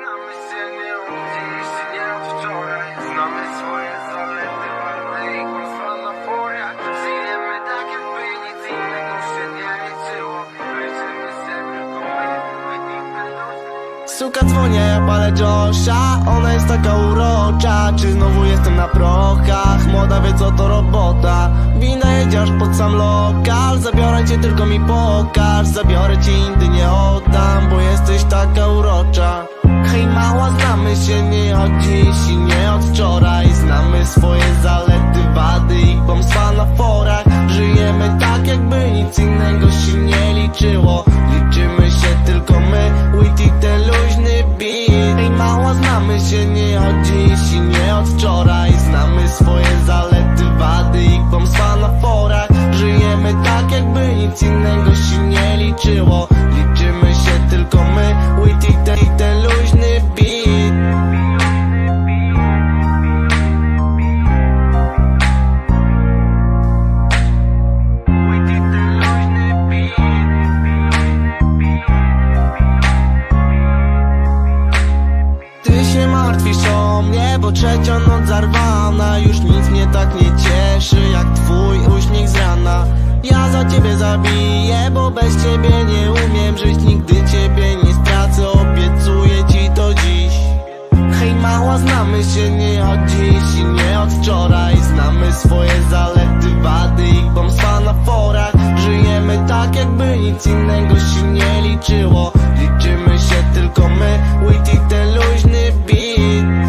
Znamy się nie od dziś, nie od wczoraj. Znamy swoje zalety, wady i kłamstwa na foriach Żyjemy tak jakby nic innego się nie liczyło. Liczymy się tylko my, my nigdy luźni Suka dzwonię, palę Josha. Ona jest taka urocza. Czy znowu jestem na prochach? Młoda wie co to robota. Wina jedzie aż pod sam lokal. Zabiorę cię, tylko mi pokaż. Zabiorę cię, indy nie oddam Bo jesteś taka urocza mała, znamy się nie od dziś i nie od wczoraj. Znamy swoje zalety, wady i kłamstwa na forach. Żyjemy tak jakby nic innego się nie liczyło. Liczymy się tylko my, Witty ten luźny beat. Hej mała, znamy się nie od dziś i nie od wczoraj. Znamy swoje zalety, tylko my, Witty ten luźny beat.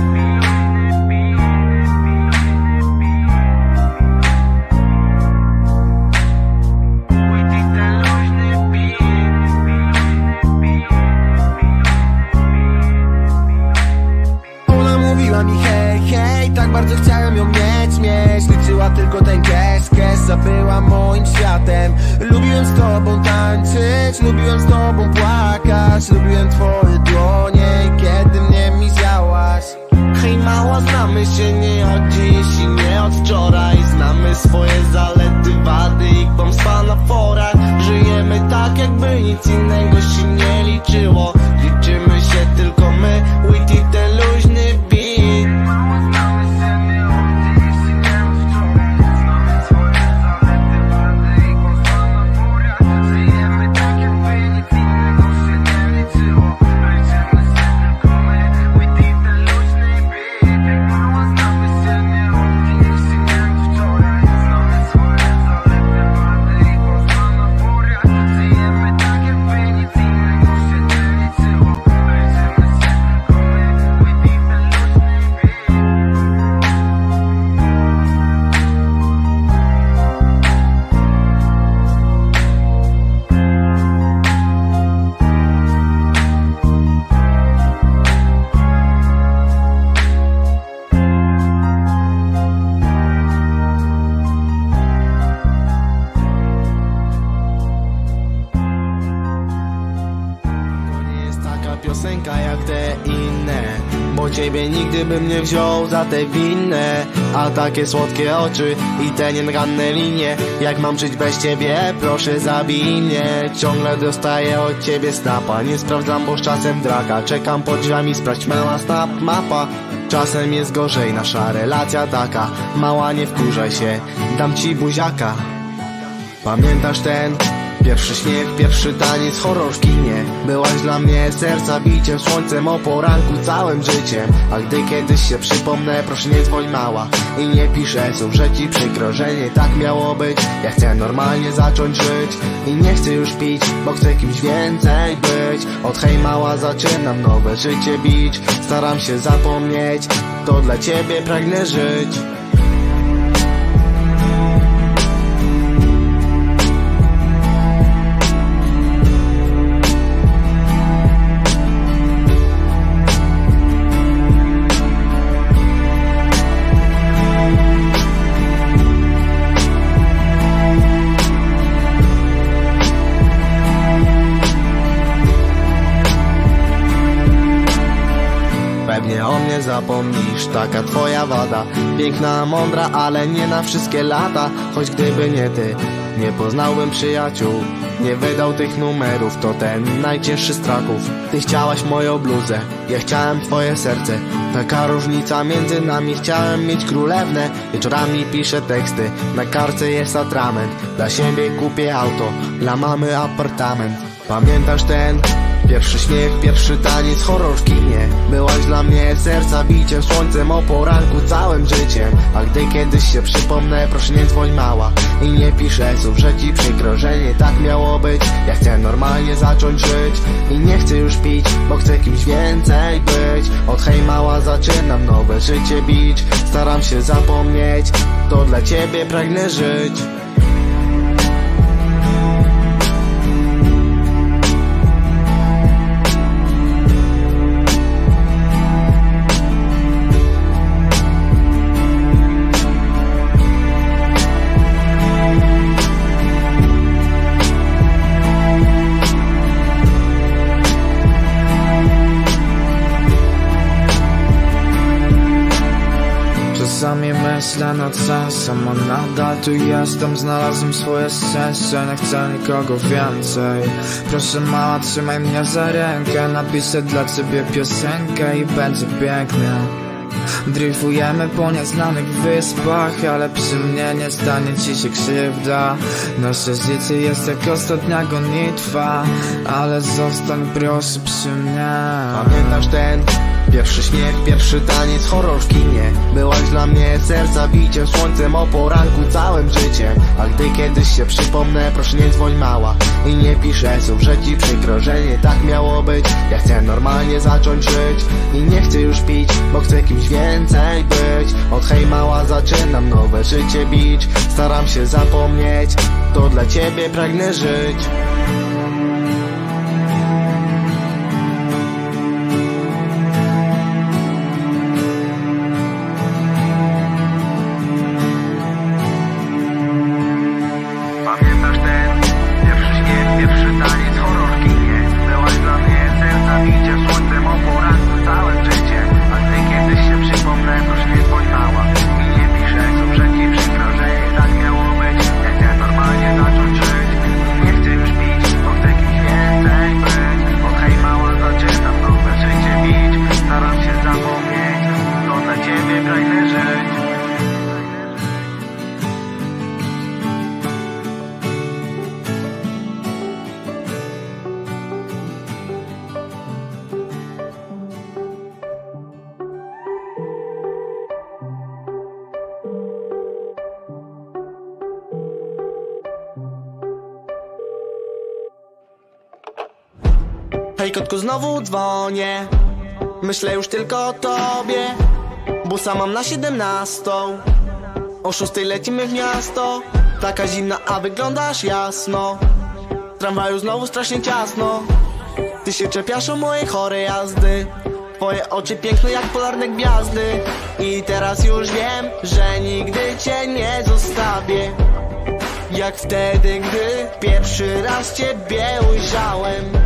Tak bardzo chciałem ją mieć, mieć. Liczyła tylko ten cash, cash, zabyła moim światem. Lubiłem z tobą tańczyć, lubiłem z tobą płakać Lubiłem twoje znamy się nie od dziś i nie od wczoraj. Znamy swoje zalety, wady i kłamstwa na forach. Żyjemy tak jakby nic innego się nie liczyło. Liczymy się tylko my, piosenka jak te inne Bo ciebie nigdy bym nie wziął za te winne. A takie słodkie oczy i te nienaganne linie Jak mam żyć bez ciebie, proszę zabij mnie. Ciągle dostaję od ciebie snapa Nie sprawdzam, bo z czasem draka. Czekam pod drzwiami, sprawdź mała snap mapa. Czasem jest gorzej, nasza relacja taka. Mała nie wkurzaj się, dam ci buziaka. Pamiętasz ten pierwszy śnieg, pierwszy taniec, horror w kinie. Byłaś dla mnie serca biciem, słońcem o poranku, całym życiem. A gdy kiedyś się przypomnę, proszę nie dzwoń mała. I nie piszę słów, że ci przykro, że nie tak miało być. Ja chcę normalnie zacząć żyć I nie chcę już pić, bo chcę kimś więcej być. Od hej mała zaczynam nowe życie bić. Staram się zapomnieć, to dla ciebie pragnę żyć taka twoja wada. Piękna, mądra, ale nie na wszystkie lata. Choć gdyby nie ty, nie poznałbym przyjaciół. Nie wydał tych numerów, to ten najcięższy z traków. Ty chciałaś moją bluzę, ja chciałem twoje serce. Taka różnica między nami, chciałem mieć królewnę. Wieczorami piszę teksty, na karce jest atrament. Dla siebie kupię auto, dla mamy apartament. Pamiętasz ten Pierwszy śmiech, pierwszy taniec, horror w kinie. Byłaś dla mnie serca biciem, słońcem o poranku, całym życiem. A gdy kiedyś się przypomnę, proszę nie dzwoń mała. I nie piszę słów, że ci przykro, że nie tak miało być. Ja chcę normalnie zacząć żyć I nie chcę już pić, bo chcę kimś więcej być. Od hej mała zaczynam nowe życie bić. Staram się zapomnieć, to dla ciebie pragnę żyć myślę nad sensem, a nadal tu jestem Znalazłem swoje szczęście, nie chcę nikogo więcej. Proszę mała, trzymaj mnie za rękę Napiszę dla ciebie piosenkę i będzie pięknie. Dryfujemy po nieznanych wyspach Ale przy mnie nie stanie ci się krzywda. Nasze życie jest jak ostatnia gonitwa Ale zostań proszę przy mnie. Pamiętasz ten pierwszy śmiech, pierwszy taniec, horror w kinie. Byłaś dla mnie serca biciem, słońcem o poranku, całym życiem. A gdy kiedyś się przypomnę, proszę nie dzwoń mała. I nie piszę słów, że ci przykro, że nie tak miało być. Ja chcę normalnie zacząć żyć I nie chcę już pić, bo chcę kimś więcej być. Od hej mała zaczynam nowe życie bić. Staram się zapomnieć, to dla ciebie pragnę żyć Hej kotku, znowu dzwonię. Myślę już tylko o tobie Busa mam na siedemnastą. O szóstej lecimy w miasto Taka zimna, a wyglądasz jasno. W tramwaju znowu strasznie ciasno. Ty się czepiasz o mojej chorej jazdy. Twoje oczy piękne jak polarne gwiazdy. I teraz już wiem, że nigdy cię nie zostawię. Jak wtedy, gdy pierwszy raz ciebie ujrzałem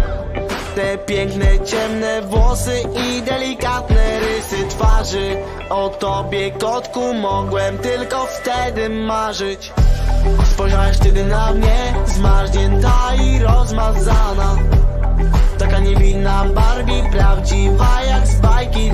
te piękne, ciemne włosy i delikatne rysy twarzy. O tobie, kotku, mogłem tylko wtedy marzyć. Spojrzałeś wtedy na mnie, zmarznięta i rozmazana. Taka niewinna Barbie, prawdziwa jak z bajki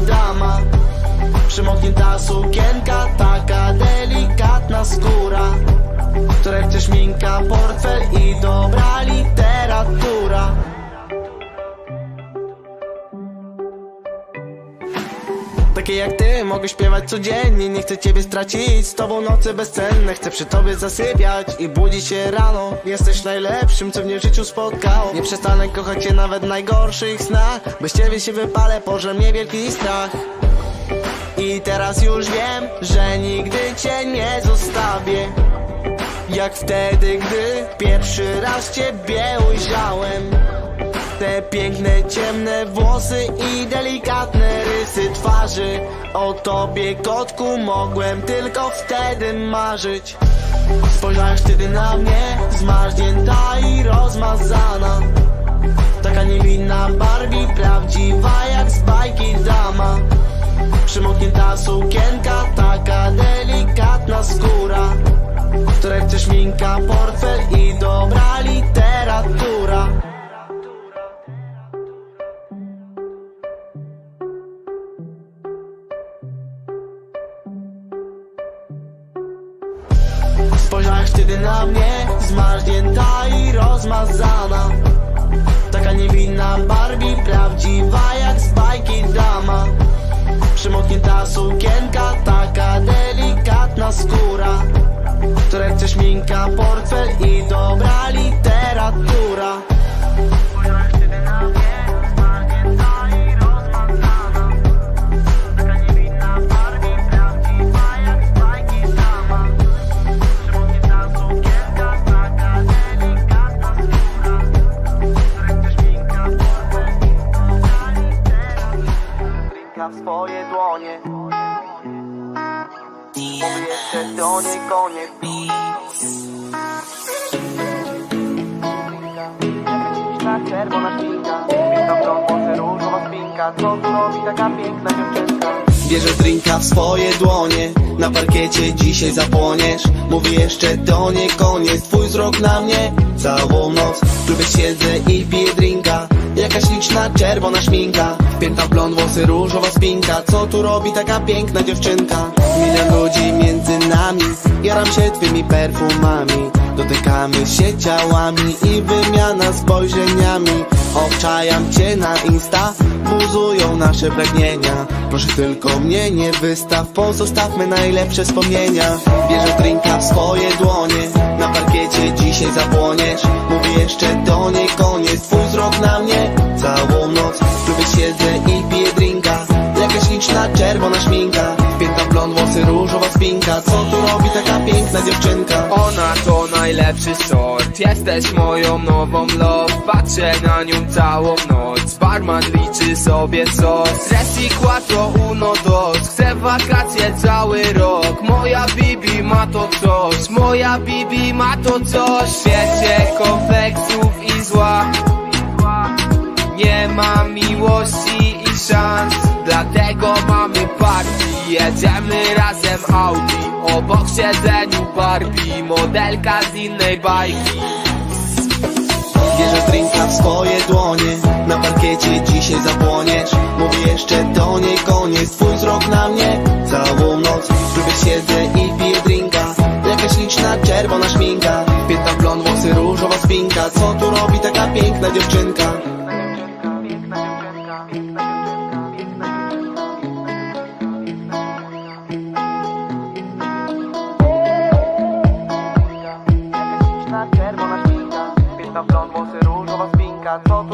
Takie jak ty. Mogę śpiewać codziennie Nie chcę ciebie stracić, z tobą noce bezcenne Chcę przy tobie zasypiać. I budzić się rano Jesteś najlepszym, co mnie w życiu spotkało. Nie przestanę kochać cię nawet w najgorszych snach. Bez ciebie się wypalę, pożar mnie wielki strach. I teraz już wiem, że nigdy cię nie zostawię. Jak wtedy, gdy pierwszy raz ciebie ujrzałem te piękne, ciemne włosy i delikatne rysy twarzy. O tobie, kotku, mogłem tylko wtedy marzyć. Spojrzałeś wtedy na mnie, zmarznięta i rozmazana. Taka niewinna Barbie, prawdziwa jak z bajki dama Przymoknięta sukienka, taka delikatna skóra. W torebce szminka, portfel i dobra literatura Na mnie Zmarznięta i rozmazana. Taka niewinna Barbie Prawdziwa jak z bajki dama. Przymoknięta sukienka Taka delikatna skóra. Torebce szminka, portfel i dobra literatura w swoje dłonie. Na parkiecie dzisiaj zapłoniesz. Mówię jeszcze do niej koniec. Twój wzrok na mnie. Całą noc W klubie siedzę i piję drinka. Jaka śliczna czerwona szminka. Pięta blond, włosy różowa spinka. Co tu robi taka piękna dziewczynka? Milion ludzi między nami. Jaram się twymi perfumami Dotykamy się ciałami i wymiana spojrzeniami. Obczajam cię na insta Buzują nasze pragnienia. Proszę tylko mnie nie wystaw Pozostawmy najlepsze wspomnienia. Bierze drinka w swoje dłonie Na parkiecie dzisiaj zapłoniesz. Mówię jeszcze do niej koniec Twój wzrok na mnie całą noc. W klubie siedzę i piję drinka Jaka śliczna czerwona szminka Włosy różowa spinka. Co tu robi taka piękna dziewczynka? Ona to najlepszy sort. Jesteś moją nową love. Patrzę na nią całą noc. Barman liczy sobie sos. Tres y quattro uno dos Chcę wakacje cały rok. Moja Bibi ma to coś. Moja Bibi ma to coś. Świecie kompleksów i zła. Nie ma miłości i szans. Dlatego mamy Jedziemy razem Audi. Obok siedzeniu Barbie. Modelka z innej bajki. Bierzesz drinka w swoje dłonie. Na parkiecie dzisiaj zapłoniesz. Mówię jeszcze do niej koniec Twój wzrok na mnie. Całą noc W klubie siedzę i piję drinka. Jaka śliczna czerwona szminka. Pięta w blond, włosy różowa spinka. Co tu robi taka piękna dziewczynka? czerwona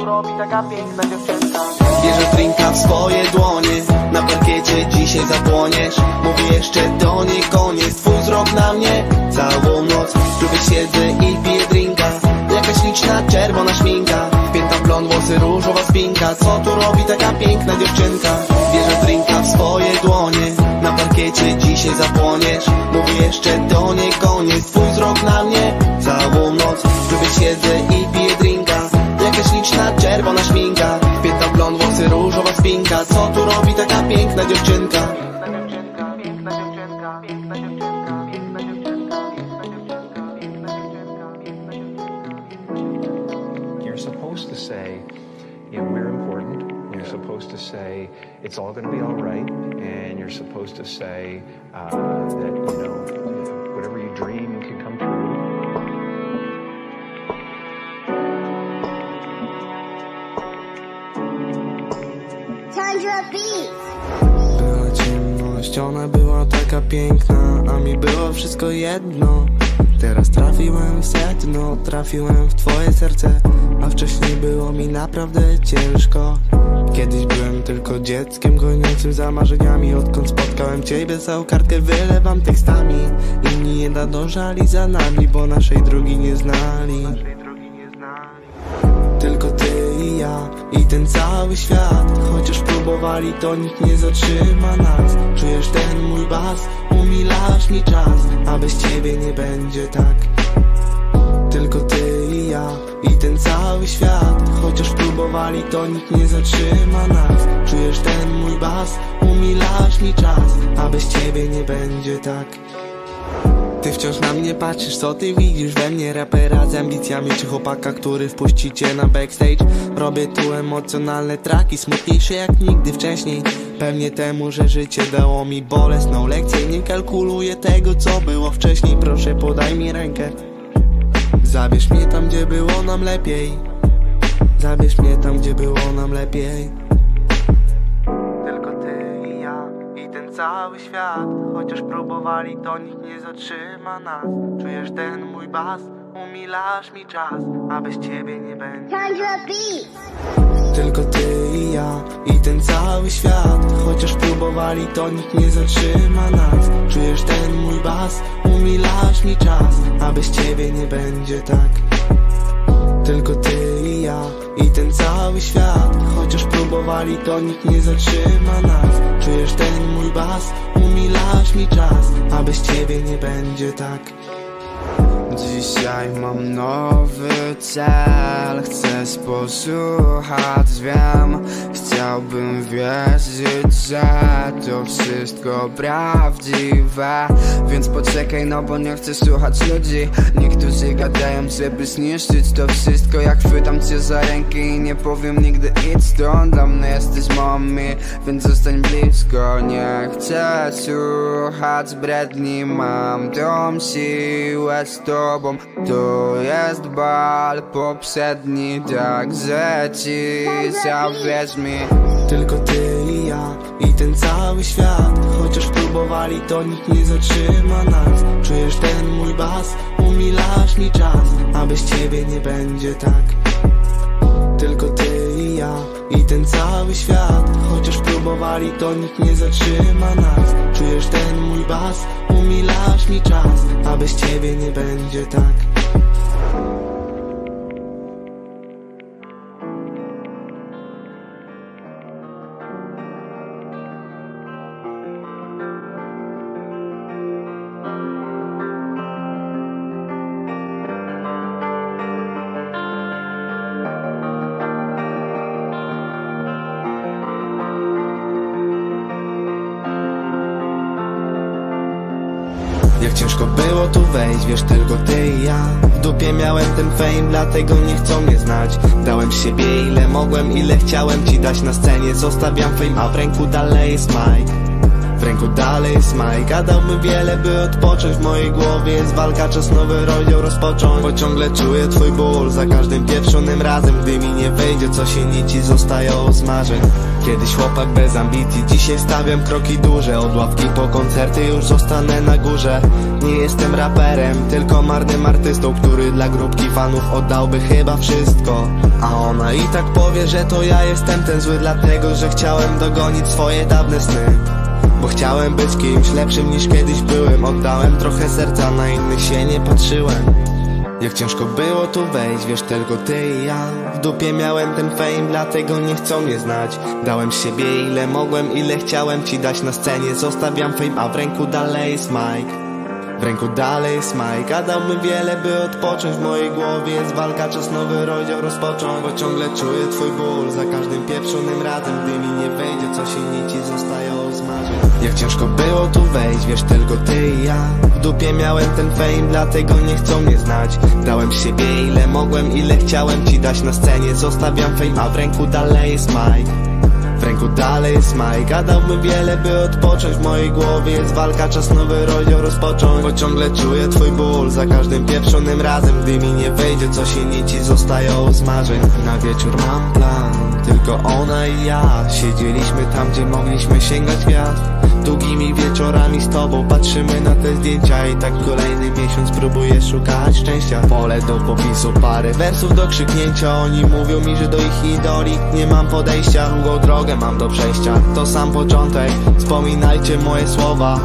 robi taka piękna dziewczynka? Bierzesz drinka w swoje dłonie Na parkiecie dzisiaj zapłoniesz. Mówię jeszcze do niej koniec Twój wzrok na mnie. Całą noc W klubie siedzę i piję drinka. Jaka śliczna czerwona szminka. Piękna w blond, włosy różowa spinka. Co tu robi taka piękna dziewczynka? Bierzesz drinka w swoje dłonie Na parkiecie dzisiaj zapłoniesz. Mówię jeszcze do niej koniec Twój wzrok na mnie. Całą noc W klubie siedzę czerwona szminka blond, włosy różowa spinka Co tu robi taka piękna dziewczynka? You're supposed to say, you know, we're important. You're supposed to say, it's all going to be all right. And you're supposed to say uh, that, you know, Była ciemność, ona była taka piękna A mi było wszystko jedno. Teraz trafiłem w sedno, trafiłem w twoje serce A wcześniej było mi naprawdę ciężko. Kiedyś byłem tylko dzieckiem goniącym za marzeniami Odkąd spotkałem ciebie, całą kartkę wylewam tekstami. Inni nie nadążali za nami, bo naszej drogi nie znali i ten cały świat Chociaż próbowali to nikt nie zatrzyma nas. Czujesz ten mój bas, umilasz mi czas A bez ciebie nie będzie tak. Tylko ty i ja i ten cały świat Chociaż próbowali to nikt nie zatrzyma nas. Czujesz ten mój bas, umilasz mi czas A bez ciebie nie będzie tak Ty wciąż na mnie patrzysz, co ty widzisz we mnie? Rapera z ambicjami czy chłopaka, który wpuści cię na backstage? Robię tu emocjonalne traki, smutniejsze jak nigdy wcześniej. Pewnie temu, że życie dało mi bolesną lekcję. Nie kalkuluję tego, co było wcześniej. Proszę podaj mi rękę. Zabierz mnie tam, gdzie było nam lepiej. Zabierz mnie tam, gdzie było nam lepiej cały świat Chociaż próbowali, to nikt nie zatrzyma nas. Czujesz ten mój bas? Umilasz mi czas, a bez ciebie nie będzie tylko ty i ja i ten cały świat Chociaż próbowali to nikt nie zatrzyma nas. Czujesz ten mój bas, umilasz mi czas A bez ciebie nie będzie tak. Tylko ty ja i ten cały świat. Chociaż próbowali to nikt nie zatrzyma nas. Czujesz ten mój bas, umilasz mi czas A bez ciebie nie będzie tak Dzisiaj mam nowy cel Chcę posłuchać, wiem. Chciałbym wierzyć, że to wszystko prawdziwe. Więc poczekaj, no bo nie chcę słuchać ludzi. Niektórzy gadają, żeby zniszczyć to wszystko. Jak chwytam cię za rękę i nie powiem nigdy idź stąd Dla mnie jesteś mommy, więc zostań blisko Nie chcę słuchać bredni, mam tą siłę z tobą To jest bal poprzedni, także cisza, wierz mi. Tylko ty i ja i ten cały świat. Chociaż próbowali to nikt nie zatrzyma nas. Czujesz ten mój bas, umilasz mi czas A bez ciebie nie będzie tak. Tylko ty i ja i ten cały świat. Chociaż próbowali to nikt nie zatrzyma nas. Czujesz ten mój bas, umilasz mi czas A bez ciebie nie będzie tak wiesz tylko ty i ja. W dupie miałem ten fame, dlatego nie chcą mnie znać. Dałem siebie ile mogłem, ile chciałem ci dać na scenie. Zostawiam fame, a w ręku dalej jest Mike. W ręku dalej jest Mike, a dałbym wiele, by odpocząć W mojej głowie. Jest walka, czas nowy rozdział rozpocząć. Bo ciągle czuję twój ból za każdym pieprzonym razem. Gdy mi nie wyjdzie, co się nici zostają z marzeń Kiedyś chłopak bez ambicji, dzisiaj stawiam kroki duże. Od ławki po koncerty już zostanę na górze. Nie jestem raperem, tylko marnym artystą Który dla grupki fanów oddałby chyba wszystko. A ona i tak powie, że to ja jestem ten zły Dlatego, że chciałem dogonić swoje dawne sny. Bo chciałem być kimś lepszym niż kiedyś byłem. Oddałem trochę serca, na innych się nie patrzyłem Jak ciężko było tu wejść, wiesz tylko ty i ja. W dupie miałem ten fame, dlatego nie chcą mnie znać. Dałem siebie ile mogłem, ile chciałem ci dać na scenie. Zostawiam fame, a w ręku dalej jest Mike w ręku dalej jest Mike, a dałbym wiele, by odpocząć W mojej głowie. Jest walka, czas nowy rozdział rozpocząć Bo ciągle czuję twój ból. Za każdym pieprzonym razem Gdy mi nie wyjdzie, co się nici zostają z marzeń Jak ciężko było tu wejść, wiesz tylko ty i ja. W dupie miałem ten fame, dlatego nie chcą mnie znać. Dałem siebie ile mogłem, ile chciałem ci dać na scenie. Zostawiam fame, a w ręku dalej jest Mike w ręku dalej jest Mike, a dałbym wiele, by odpocząć W mojej głowie. Jest walka, czas nowy rozdział rozpocząć. Bo ciągle czuję twój ból. Za każdym pieprzonym razem Gdy mi nie wyjdzie, co się nici zostają z marzeń Na wieczór mam plan, tylko ona i ja. Siedzieliśmy tam, gdzie mogliśmy sięgać gwiazd Długimi wieczorami z tobą patrzymy na te zdjęcia I tak kolejny miesiąc próbuję szukać szczęścia. Pole do popisu, parę wersów do krzyknięcia. Oni mówią mi, że do ich idoli nie mam podejścia. Długą drogę mam do przejścia, to sam początek. Wspominajcie moje słowa.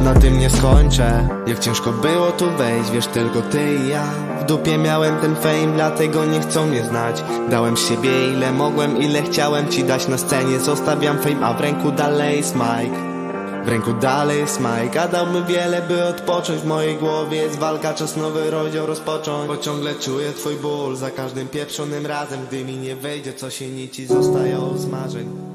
Na tym nie skończę. Jak ciężko było tu wejść, wiesz tylko ty i ja. W dupie miałem ten fame, dlatego nie chcą mnie znać. Dałem siebie ile mogłem, ile chciałem ci dać na scenie. Zostawiam fame, a w ręku dalej Mike w ręku dalej jest Mike, dałbym wiele, by odpocząć. W mojej głowie jest walka, czas nowy rozdział rozpocząć. Bo ciągle czuję twój ból. Za każdym pieprzonym razem Gdy mi nie wyjdzie, co się nici zostają z marzeń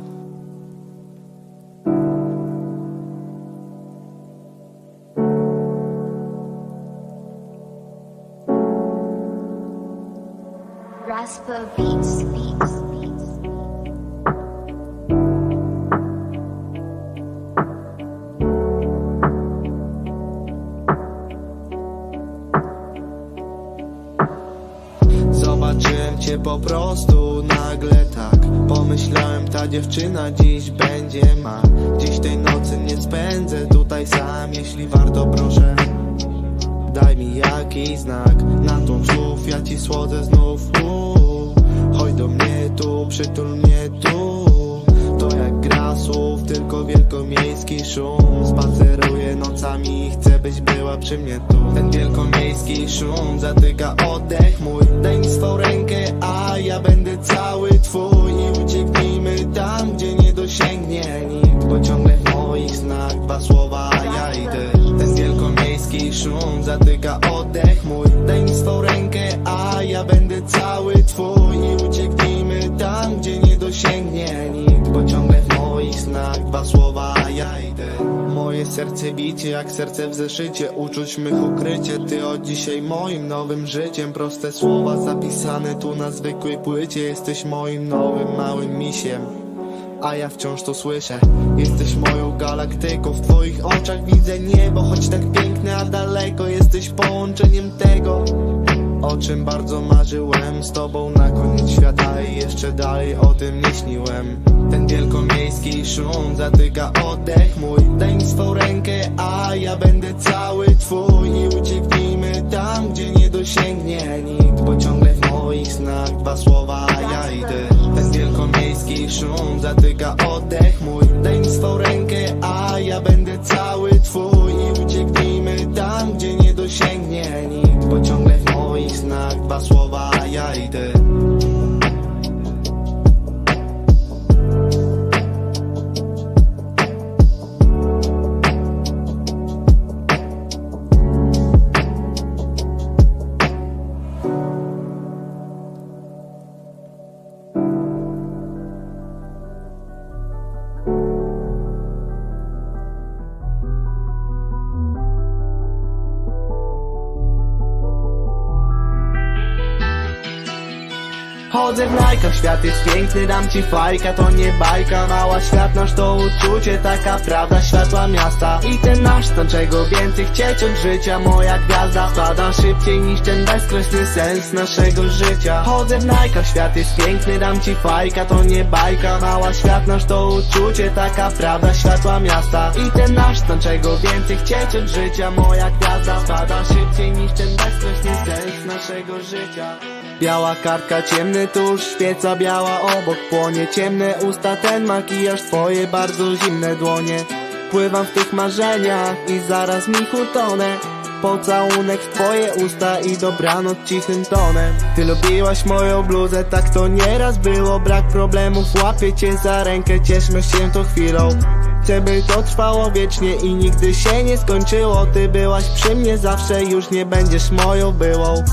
nagle tak Pomyślałem ta dziewczyna dziś będzie ma. Dziś tej nocy nie spędzę tutaj sam Jeśli warto proszę. Daj mi jakiś znak Na tą słów ja ci słodzę znów. Uuu, Chodź do mnie tu, przytul mnie tu To jak gra słów, tylko wielkomiejski szum. Spaceruję nocami i chcę byś była przy mnie tu. Ten wielkomiejski szum zatyka oddech mój Daj mi swą rękę, a ja będę cały twój. I ucieknijmy tam, gdzie nie dosięgnie nikt Bo ciągle w moich snach dwa słowa, a ja i ty. Ten wielkomiejski szum zatyka oddech serce bicie jak serce w zeszycie. Uczuć mych ukrycie, ty od dzisiaj moim nowym życiem. Proste słowa zapisane tu na zwykłej płycie. Jesteś moim nowym małym misiem a ja wciąż to słyszę. Jesteś moją galaktyką W twoich oczach widzę niebo Choć tak piękne, a daleko Jesteś połączeniem tego O czym bardzo marzyłem. Z tobą na koniec świata I jeszcze dalej o tym nie śniłem Ten wielkomiejski szum Zatyka oddech. Mój Daj mi swą rękę, a ja będę cały twój. I ucieknijmy tam, gdzie nie dosięgnie nikt Bo ciągle w moich snach Dwa słowa, a ja idę Ten wielkomiejski szum Zatyka oddech. Mój Daj mi swą rękę, a ja będę cały twój. I ucieknijmy tam, gdzie nie dosięgnie nikt Bo ciągle w moich snach Dwa słowa, a ja idę Chodzę w najkach, świat jest piękny, dam ci fajka, to nie bajka Mała świat nasz to uczucie, taka prawda światła miasta. I ten nasz stan, czego więcej chcieć od życia Moja gwiazda spada szybciej niż ten bezkreślny sens naszego życia. Chodzę w najkach, świat jest piękny, dam ci fajka, to nie bajka Mała świat nasz to uczucie, taka prawda światła miasta. I ten nasz stan, czego więcej chcieć od życia Moja gwiazda spada szybciej niż ten bezkreślny sens naszego życia Biała kartka, ciemny tusz, świeca biała obok płonie Ciemne usta, ten makijaż, twoje bardzo zimne dłonie. Pływam w tych marzeniach i zaraz mi utonę Pocałunek w twoje usta i dobranoc cichym tonem. Ty lubiłaś moją bluzę, tak to nieraz było. Brak problemów, łapię cię za rękę, cieszmy się tą chwilą. Chcę by to trwało wiecznie i nigdy się nie skończyło. Ty byłaś przy mnie zawsze, już nie będziesz moją byłą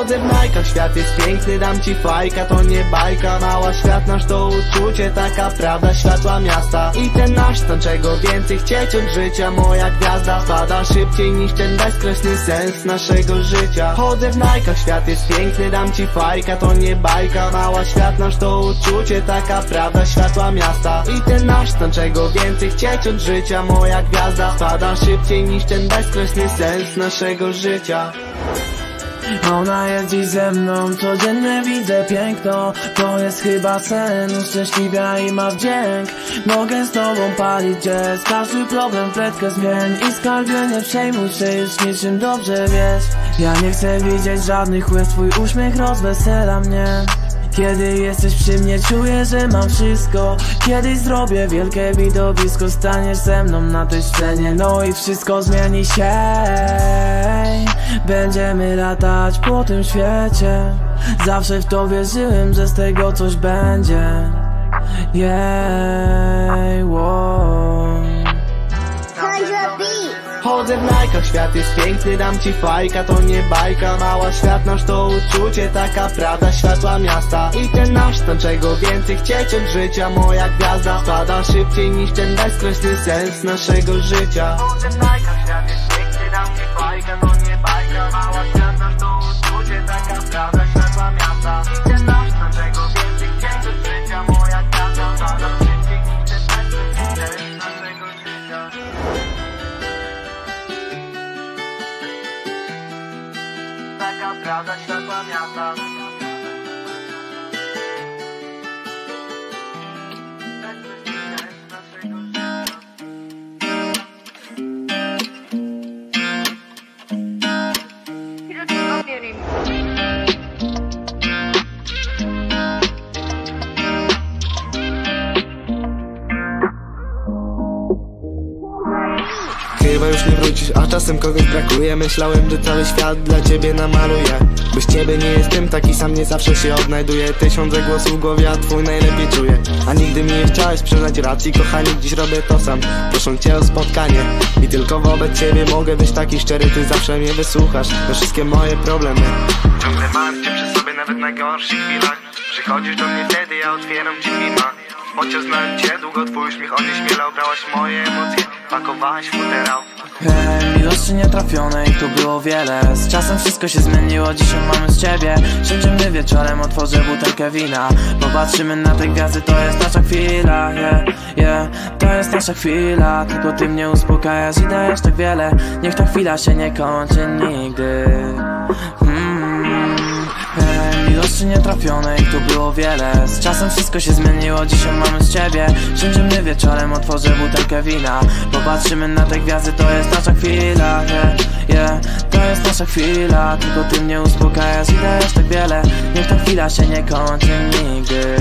Chodzę w najkach, świat jest piękny, dam ci fajka, to nie bajka Mała świat nasz to uczucie, taka prawda światła miasta. I ten nasz stan, czego więcej chcieć od życia. Moja gwiazda spada szybciej niż ten bezkreślny sens naszego życia. Chodzę w najkach, świat jest piękny, dam ci fajka, to nie bajka Mała świat nasz to uczucie, taka prawda światła miasta. I ten nasz stan, czego więcej chcieć od życia. Moja gwiazda spada szybciej niż ten bezkreślny sens naszego życia Ona jest dziś ze mną, codziennie widzę piękno. To jest chyba sen, uszczęśliwia i ma wdzięk. Mogę z tobą palić jazz, każdy problem prędko zmień. I skarbie nie przejmuj się już niczym dobrze wiesz. Ja nie chcę widzieć żadnych łez, twój uśmiech rozwesela mnie kiedy jesteś przy mnie czuję, że mam wszystko. Kiedyś zrobię wielkie widowisko Staniesz ze mną na tej scenie. No i wszystko zmieni się. Będziemy latać po tym świecie. Zawsze w to wierzyłem, że z tego coś będzie. Jej, wow. Chodzę w lajkach, świat jest piękny, dam ci fajka, to nie bajka. Mała świat nasz to uczucie, taka prawda światła miasta. I ten nasz, ten czego więcej chcieć od życia. Moja gwiazda spada szybciej niż ten bezkreślny sens naszego życia. Chodzę w lajkach, świat jest piękny, dam ci fajka, to nie bajka. Mała świat nasz to uczucie, taka prawda światła miasta czasem kogoś brakuje. Myślałem, że cały świat dla ciebie namaluje. Bez ciebie nie jestem taki sam, nie zawsze się odnajduję. Tysiące głosów w głowie, a twój najlepiej czuję. A nigdy mi nie chciałeś przyznać racji, kochani, dziś robię to sam. Proszę cię o spotkanie I tylko wobec ciebie mogę być taki szczery. Ty zawsze mnie wysłuchasz, na wszystkie moje problemy. Ciągle mam cię przy sobie, nawet w najgorszych chwilach. Przychodzisz do mnie wtedy, ja otwieram ci mima Chociaż znałem cię długo, twój uśmiech onieśmiela Obrałaś moje emocje, pakowałaś futerał Hej, miłości nietrafionej tu było wiele. Z czasem wszystko się zmieniło, dzisiaj mamy z ciebie. Siądziemy wieczorem, otworzę butelkę wina. Popatrzymy na te gwiazdy, to jest nasza chwila Yeah, yeah, to jest nasza chwila Tylko ty mnie uspokajasz i dajesz tak wiele. Niech ta chwila się nie kończy nigdy. Miłości nietrafionej tu było wiele. Z czasem wszystko się zmieniło, dzisiaj mamy z ciebie. Siądziemy wieczorem, otworzę butelkę wina. Popatrzymy na te gwiazdy, to jest nasza chwila yeah, yeah, To jest nasza chwila Tylko ty mnie uspokajasz i dajesz tak wiele. Niech ta chwila się nie kończy nigdy.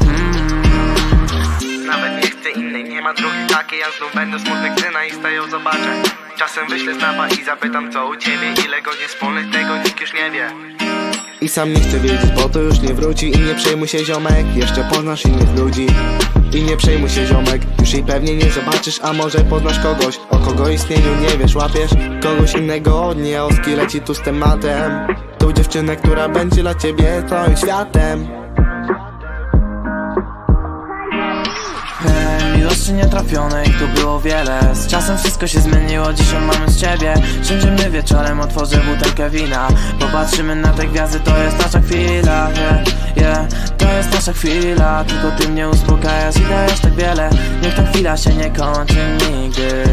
Mm. Nawet nie chcę innej, nie ma drugiej takiej Ja znów będę smutny, gdy na Insta ją zobaczę. Czasem wyślę snapa i zapytam co u ciebie Ile godzin wspólnych, tego nikt już nie wie i sam nie chcę wiedzieć, bo to już nie wróci. I nie przejmuj się ziomek, jeszcze poznasz innych ludzi. I nie przejmuj się ziomek, już jej pewnie nie zobaczysz. A może poznasz kogoś, o kogo istnieniu nie wiesz Łapiesz? Kogoś innego od niej, oski leci tu z tematem. Tą dziewczynę, która będzie dla ciebie całym światem Miłości nietrafionej tu było wiele. Z czasem wszystko się zmieniło, dzisiaj mamy z ciebie. Siądziemy wieczorem, otworzę butelkę wina. Popatrzymy na te gwiazdy, to jest nasza chwila yeah, yeah, To jest nasza chwila Tylko ty mnie uspokajasz i dajesz tak wiele. Niech ta chwila się nie kończy nigdy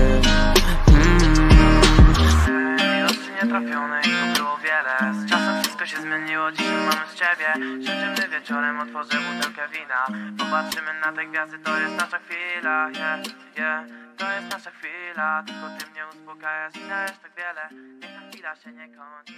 dzisiaj mamy z ciebie wieczorem, otworzę butelkę wina. Popatrzymy na te gwiazdy, to jest nasza chwila yeah, yeah, To jest nasza chwila Tylko ty mnie uspokajasz i dajesz tak wiele Niech ta chwila się nie kończy